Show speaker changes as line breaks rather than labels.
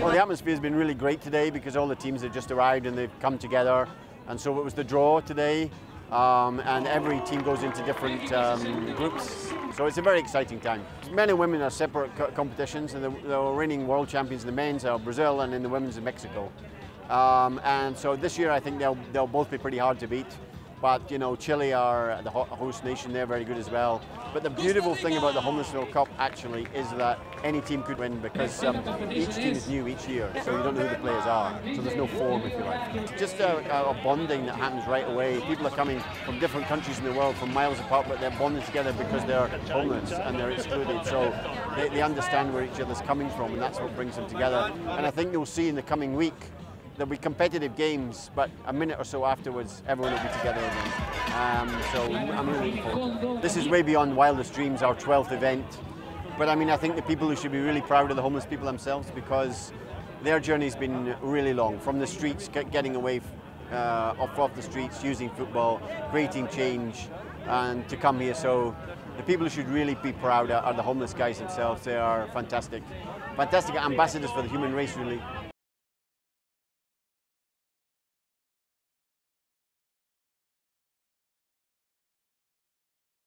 well, the atmosphere has been really great today because all the teams have just arrived and they've come together. And so it was the draw today. Um, and every team goes into different um, groups. So it's a very exciting time. Men and women are separate co competitions, and the, reigning world champions in the men's are Brazil, and in the women's in Mexico. Um, and so this year, I think they'll, they'll both be pretty hard to beat. But you know, Chile are the host nation; they're very good as well. But the beautiful thing about the Homeless World Cup actually is that any team could win because um, each team is new each year, so you don't know who the players are. So there's no form, if you like. Just a, a, bonding that happens right away. People are coming from different countries in the world, from miles apart, but they're bonding together because they're homeless and they're excluded. So they, they understand where each other's coming from, and that's what brings them together. And I think you'll see in the coming week there'll be competitive games, but a minute or so afterwards, everyone will be together again. Um, so I'm really forward. This is way beyond wildest dreams, our 12th event. But I mean, I think the people who should be really proud are the homeless people themselves because their journey's been really long. From the streets, getting away uh, off, off the streets, using football, creating change, and to come here. So the people who should really be proud are, are the homeless guys themselves. They are fantastic, fantastic ambassadors for the human race, really.